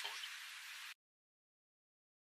forward.